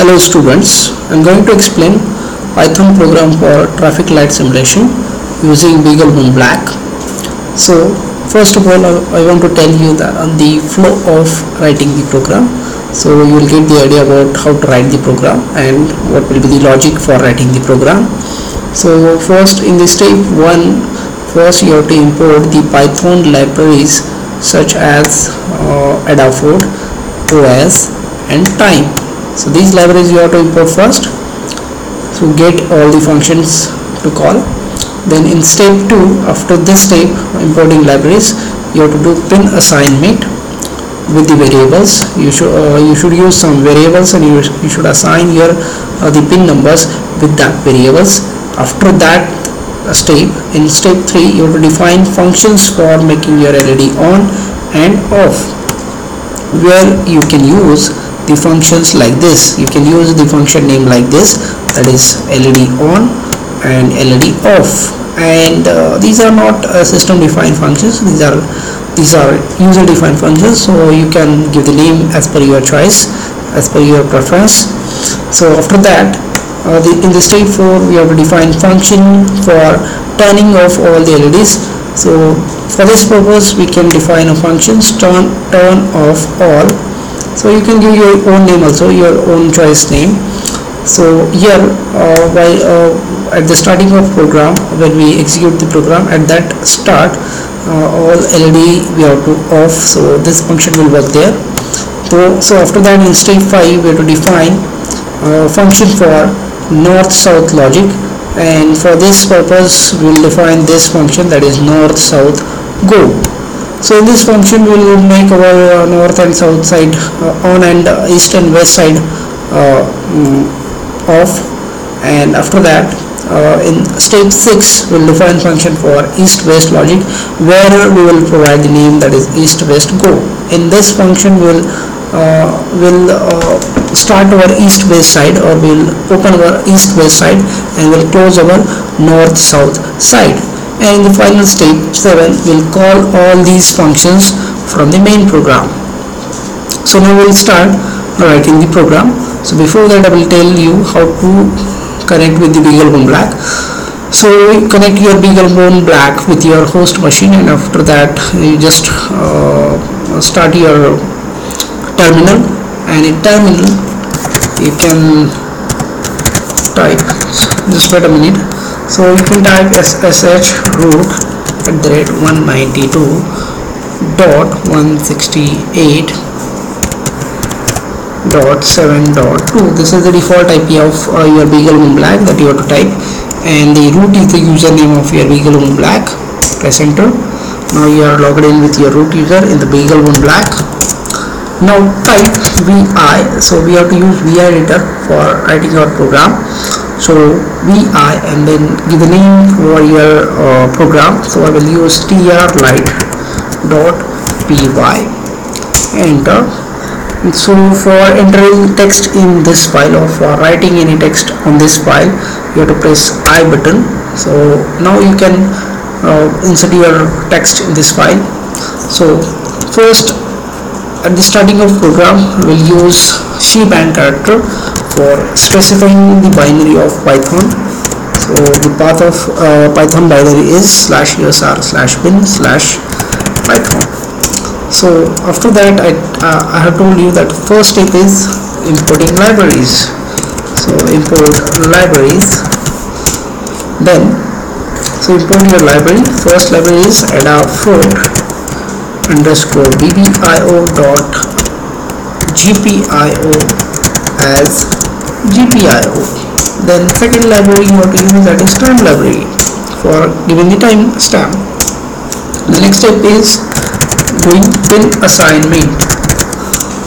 Hello students, I'm going to explain Python program for traffic light simulation using BeagleBone Black. So first of all I I want to tell you on the flow of writing the program. So you will get the idea about how to write the program and what will be the logic for writing the program. So first in the step 1 first you have to import the Python libraries such as uh, Adafruit, OS and time so these libraries you have to import first. So get all the functions to call. Then in step 2 after this step importing libraries you have to do pin assignment with the variables. You should uh, you should use some variables and you, you should assign your uh, the pin numbers with that variables. After that uh, step in step 3 you have to define functions for making your led on and off where you can use the functions like this. You can use the function name like this that is led on and led off. And uh, these are not uh, system defined functions. These are these are user defined functions so you can give the name as per your choice as per your preference. So after that uh, the, in the step 4 we have to define function for turning off all the LEDs so for this purpose we can define a function turn turn off all so you can give your own name also your own choice name. So here uh, while uh, at the starting of program when we execute the program at that start uh, all LED we have to off so this function will work there. So, so after that in step 5 we have to define uh, function for north south logic. And for this purpose we will define this function that is north south go so in this function we will make our uh, north and south side uh, on and uh, east and west side mm, off. And after that uh, in step 6 we'll define function for east west logic where we will provide the name that is east west go. In this function we'll uh, will uh, start our east west side or we'll open our east west side and we'll close our north south side and in the final step 7 we'll call all these functions from the main program. So now we'll start writing the program. So before that I will tell you how to connect with the BeagleBone Black. So connect your BeagleBone Black with your host machine and after that you just uh, start your terminal. And in terminal you can type just wait a minute so you can type ssh root at the rate 192 dot 168 dot 7 dot 2 this is the default IP of uh, your BeagleBone Black that you have to type. And the root is the username of your BeagleBone Black. Press enter. Now you are logged in with your root user in the BeagleBone Black. Now type vi so we have to use vi editor for writing our program so vi and then give the name for your uh, program. So i will use trlight dot py enter. So for entering text in this file or for writing any text on this file you have to press i button. So now you can uh, insert your text in this file. So first at the starting of program we'll use shebang character for specifying the binary of python. So the path of uh, python binary is slash usr slash bin slash python. So after that I, uh, I have told you that first step is importing libraries. So import libraries. Then so import your library. First library is adafruit underscore bbio dot gpio as gpio then second library you have to use that is time library for giving the time stamp. The next step is doing pin assignment.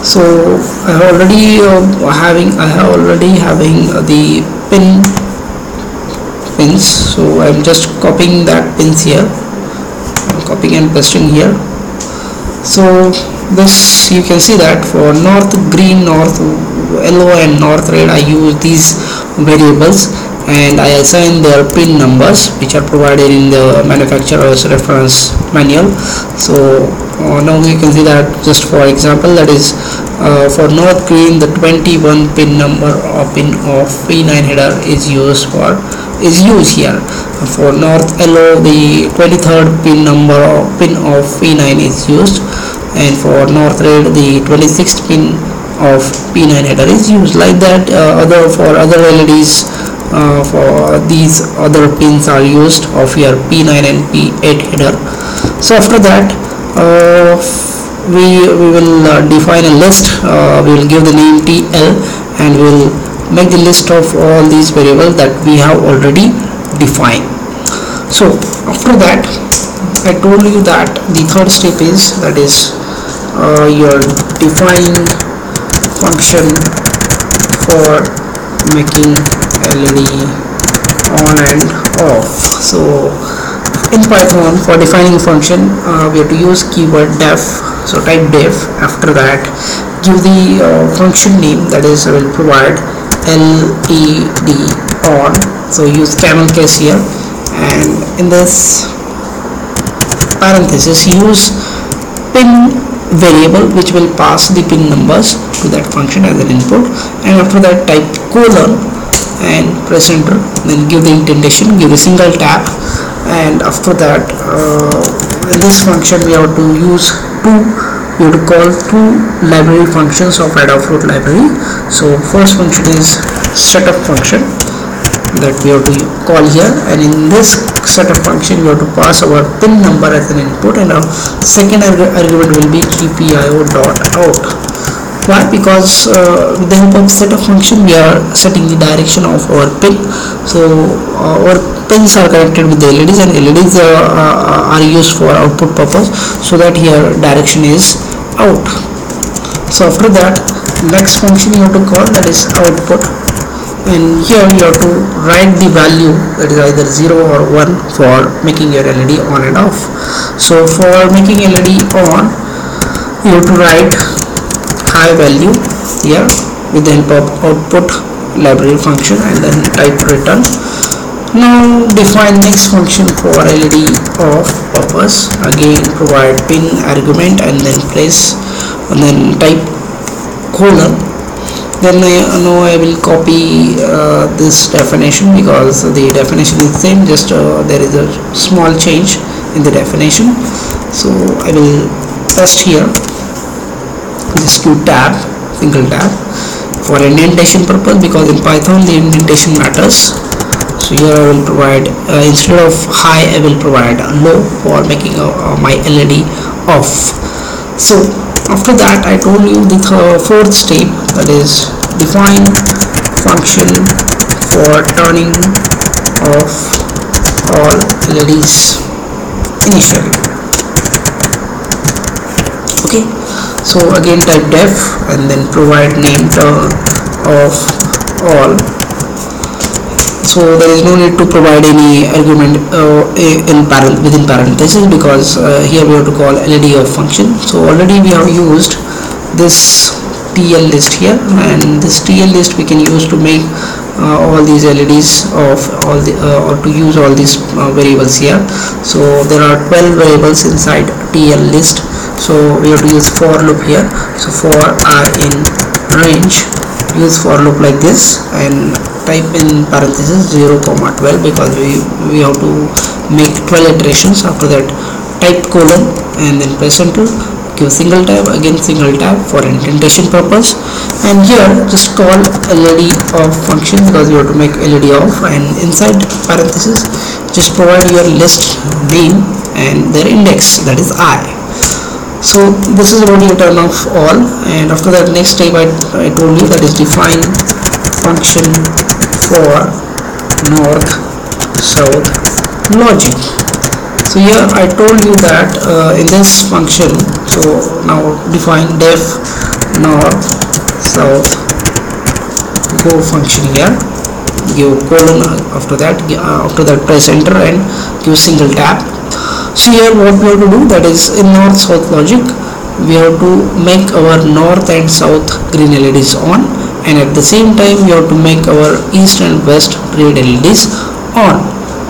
So I already uh, having I have already having uh, the pin pins. So I'm just copying that pins here. I'm copying and pasting here. So this you can see that for north green north yellow and north red I use these variables. And I assign their pin numbers which are provided in the manufacturer's reference manual. So uh, now you can see that just for example that is uh, for north green the 21 pin number of pin of P9 header is used for is used here. For north yellow the 23rd pin number of pin of P9 is used. And for north red the 26th pin of P9 header is used like that uh, other for other LEDs uh, for these other pins are used of your P9 and P8 header. So after that uh, we, we will uh, define a list. Uh, we will give the name TL and we will make the list of all these variables that we have already defined. So after that I told you that the third step is that is uh, your define function for making LED on and off. So in Python for defining function uh, we have to use keyword def so type def. After that give the uh, function name that is I will provide led on. So use camel case here. And in this parenthesis use pin variable which will pass the pin numbers to that function as an input and after that type colon and press enter then give the indentation give a single tap and after that uh, in this function we have to use two we have to call two library functions of Adafruit library. So first function is setup function that we have to call here. And in this set of function we have to pass our pin number as an input. And our second argument will be gpio dot out. Why? Because uh, with the help of setup function we are setting the direction of our pin. So uh, our pins are connected with the LEDs and LEDs uh, uh, are used for output purpose so that here direction is out. So after that next function you have to call that is output and here you have to write the value that is either 0 or 1 for making your LED on and off. So for making LED on you have to write high value here with the help of output library function and then type return. Now define next function for LED off purpose. Again provide pin argument and then place and then type colon then I, now I will copy uh, this definition because the definition is same just uh, there is a small change in the definition. So I will paste here this q tab single tab for indentation purpose because in python the indentation matters. So here I will provide uh, instead of high I will provide low for making uh, my LED off. So after that I told you the uh, fourth step that is define function for turning off all LEDs initially. Okay? So again type def and then provide name turn of all so there is no need to provide any argument uh, in parent within parentheses because uh, here we have to call led of function. So already we have used this tl list here and this tl list we can use to make uh, all these LEDs of all the uh, or to use all these uh, variables here. So there are 12 variables inside TL list. So we have to use for loop here. So for i in range. Use for loop like this and type in parenthesis 0 comma 12 because we we have to make 12 iterations. After that type colon and then press enter. Give single tab again single tab for indentation purpose. And here just call led off function because you have to make led off. And inside parenthesis just provide your list name and their index that is i. So this is about your turn off all. And after that next step I, I told you that is define function for north south logic. So here I told you that uh, in this function so now define def north south go function here. Give colon after that uh, after that press enter and give single tab so here what we have to do that is in north south logic we have to make our north and south green LEDs on and at the same time we have to make our east and west red LEDs on.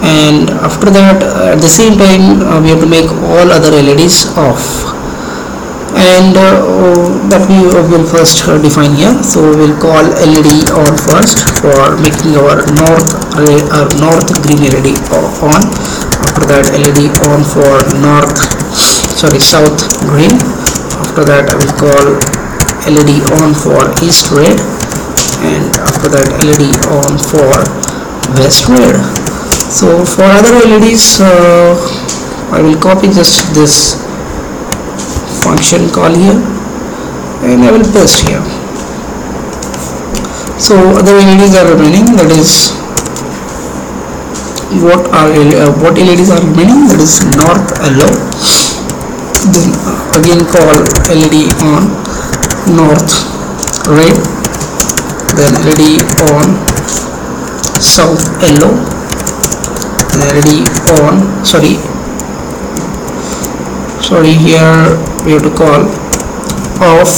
And after that uh, at the same time uh, we have to make all other LEDs off. And uh, that we will first define here. So we'll call LED on first for making our north uh, north green LED on. After that LED on for north sorry south green. After that I will call LED on for east red and after that LED on for west red so for other LEDs uh, I will copy just this function call here and I will paste here. So other LEDs are remaining that is what are uh, what LEDs are remaining that is north yellow then again call LED on north red then LED on south yellow. LED on sorry. Sorry here we have to call off.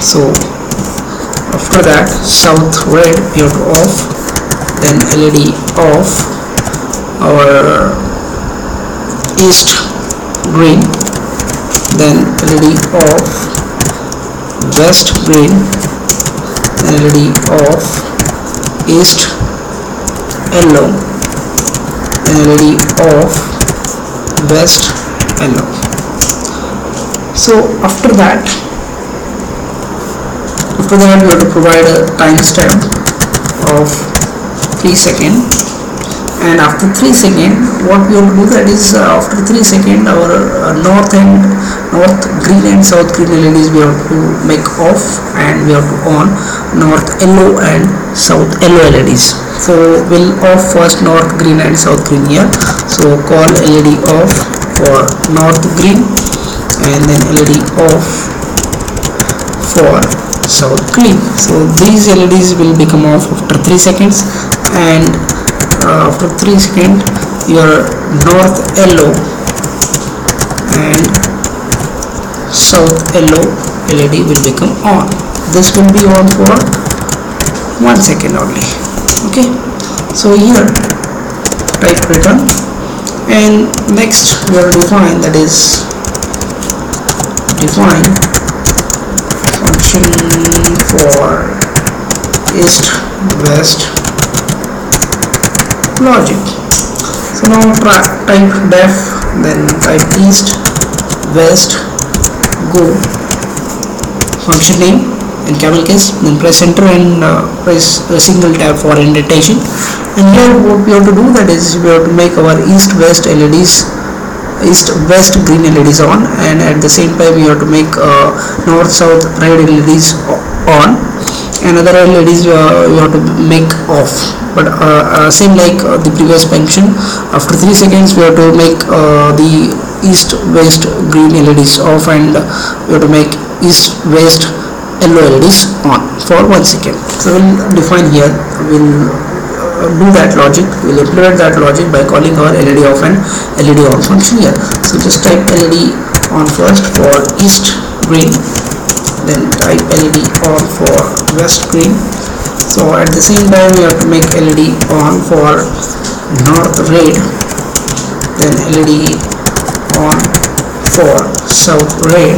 So after that south red we have to off then LED off. Our east green LED off west green LED off east yellow LED of west yellow so after that after that we have to provide a timestamp of 3 second and after 3 second what we to do that is uh, after 3 second our uh, north and north green and south green LEDs we have to make off and we have to on north yellow and south yellow LEDs so we'll off first north green and south green here. So call LED off for north green and then LED off for south green. So these LEDs will become off after 3 seconds and uh, after 3 seconds your north yellow and south yellow LED will become on. This will be on for 1 second only okay? So here type return and next we are define that is define function for east west logic. So now type def then type east west go. Function name in camel case then press enter and uh, press a single tab for indentation. And here what we have to do that is we have to make our east west LEDs east west green LEDs on. And at the same time we have to make uh, north south red LEDs on and other LEDs uh, you have to make off. But uh, uh, same like uh, the previous function after 3 seconds we have to make uh, the east west green LEDs off and we have to make east west yellow LEDs on for one second. So we'll define here. We'll do that logic. We'll implement that logic by calling our LED off and LED on function here. So just type LED on first for east green then type LED on for west green. So at the same time we have to make LED on for north red then LED on for south red.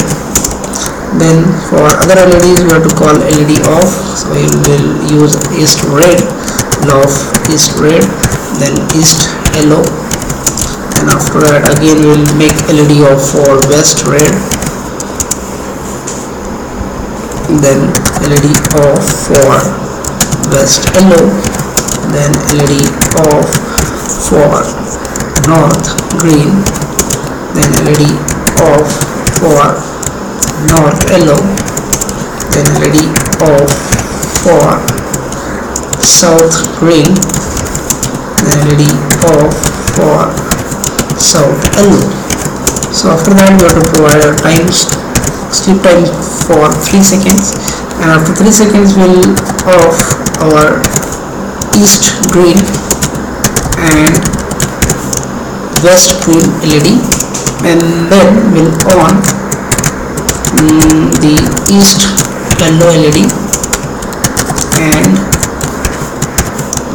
Then for other LEDs we have to call LED off. So we will use east red off east red then east yellow. And after that again we will make LED off for west red then LED off for west yellow then LED off for north green then LED off for north yellow then LED off for south green then LED off for south yellow. So after that we have to provide a time sleep time for 3 seconds. And after 3 seconds we'll off our east green and west green LED and then we'll on mm, the east yellow LED and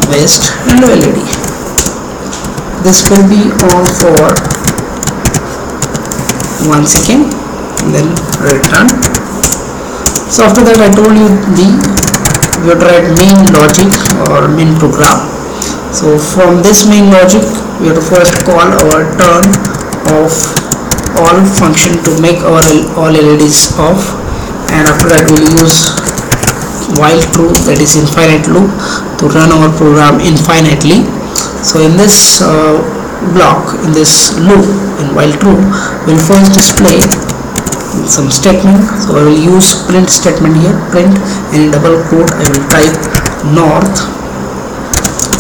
west yellow LED this will be on for one second. and then return so after that I told you the we have to write main logic or main program. So from this main logic we have to first call our turn off all function to make our all LEDs off. And after that we'll use while true that is infinite loop to run our program infinitely. So in this uh, block in this loop in while true we'll first display some statement. So I will use print statement here. Print and in double quote I will type north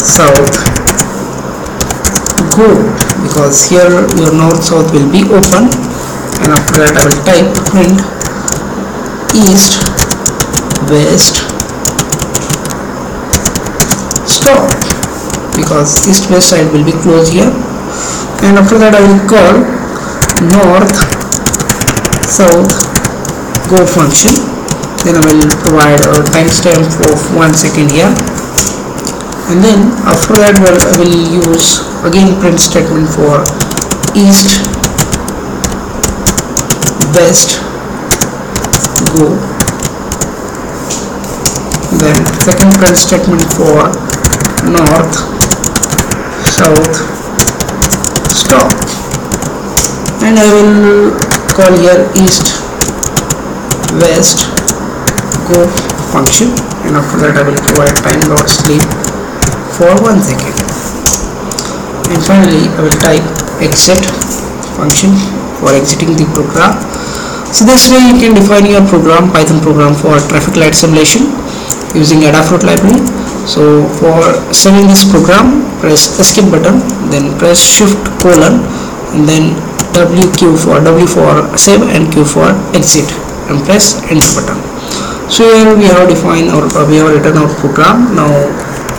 south go. Because here your north south will be open. And after that I will type print east west stop. Because east west side will be closed here. And after that I will call north south go function. Then I will provide a timestamp of one second here. And then after that I will use again print statement for east west go. Then second print statement for north south stop. And I will call here east west go function. And after that I will provide time dot sleep for one second. And finally I will type exit function for exiting the program. So this way you can define your program python program for traffic light simulation using adafruit library. So for saving this program press escape button then press shift colon then WQ for W for save and Q for exit and press enter button. So here we have defined or we have written our program. Now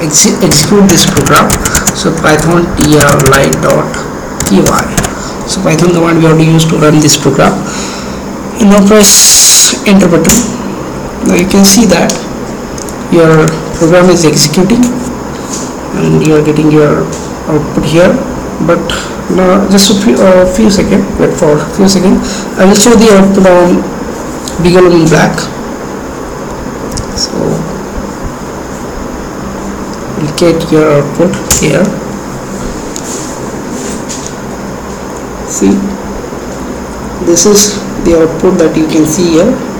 ex execute this program. So python trlight dot py. So python command we have to use to run this program. And now press enter button. Now you can see that your program is executing and you are getting your output here but now just a few, uh, few seconds wait for a few seconds. I will show the output on BeagleBone black. So we'll get your output here. See this is the output that you can see here